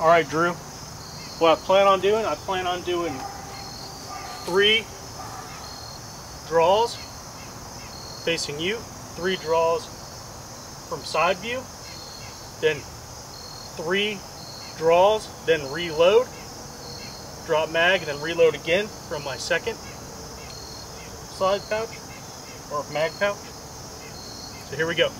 All right, Drew. What I plan on doing, I plan on doing three draws facing you, three draws from side view, then three draws, then reload, drop mag, and then reload again from my second slide pouch or mag pouch. So here we go.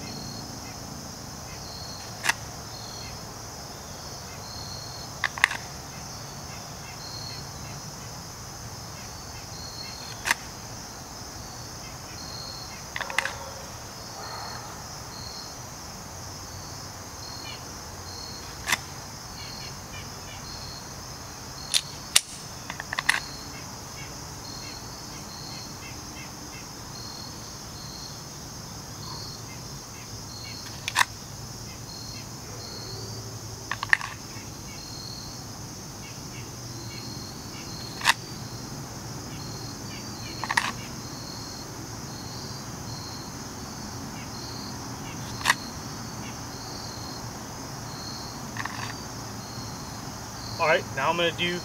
All right, now I'm gonna do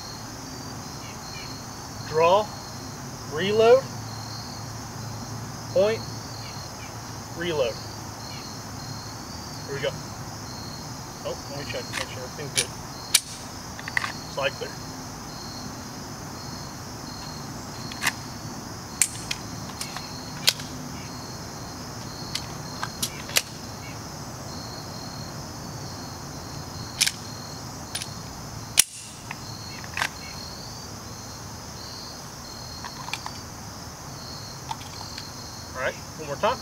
draw, reload, point, reload. Here we go. Oh, let me check, make sure everything's good. Slide clear. All right, one more time.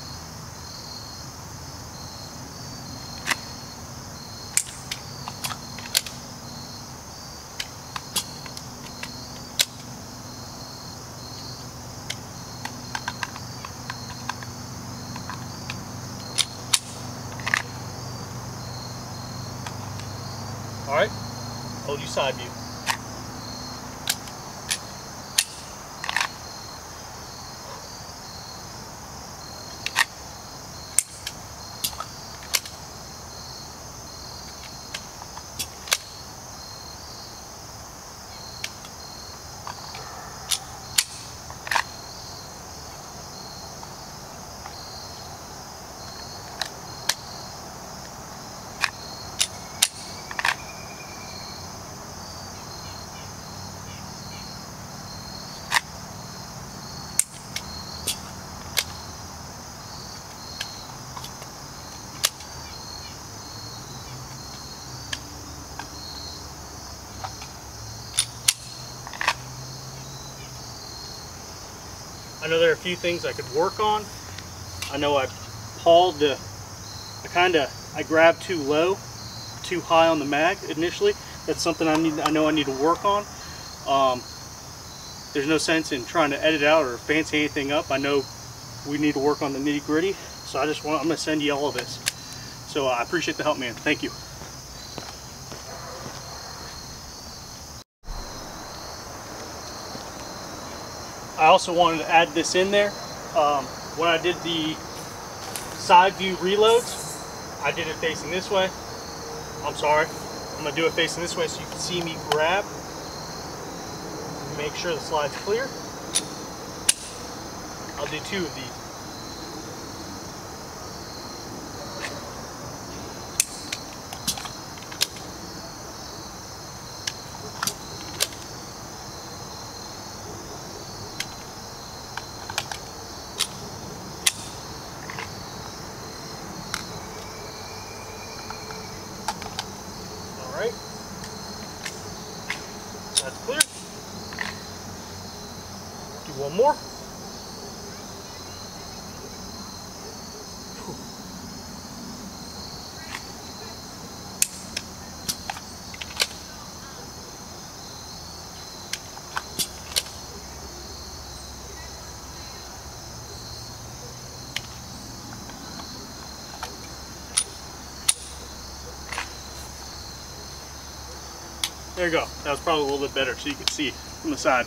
All right, hold you side view. I know there are a few things I could work on. I know I hauled the, I kind of, I grabbed too low, too high on the mag initially. That's something I need, I know I need to work on. Um, there's no sense in trying to edit out or fancy anything up. I know we need to work on the nitty gritty. So I just want, I'm gonna send you all of this. So uh, I appreciate the help, man. Thank you. I also wanted to add this in there. Um, when I did the side view reloads, I did it facing this way. I'm sorry. I'm gonna do it facing this way so you can see me grab. Make sure the slide's clear. I'll do two of these. All right. That's clear. Do one more. There you go. That was probably a little bit better so you could see from the side.